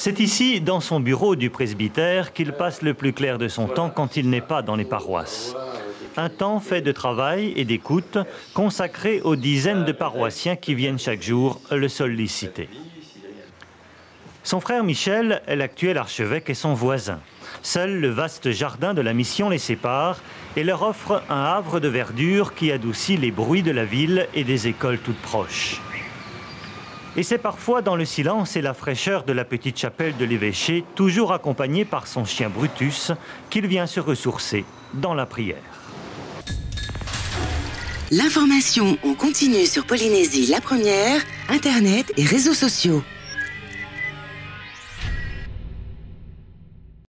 C'est ici, dans son bureau du presbytère, qu'il passe le plus clair de son temps quand il n'est pas dans les paroisses. Un temps fait de travail et d'écoute, consacré aux dizaines de paroissiens qui viennent chaque jour le solliciter. Son frère Michel est l'actuel archevêque et son voisin. Seul le vaste jardin de la mission les sépare et leur offre un havre de verdure qui adoucit les bruits de la ville et des écoles toutes proches. Et c'est parfois dans le silence et la fraîcheur de la petite chapelle de l'évêché, toujours accompagné par son chien Brutus, qu'il vient se ressourcer dans la prière. L'information en continue sur Polynésie la première, Internet et réseaux sociaux.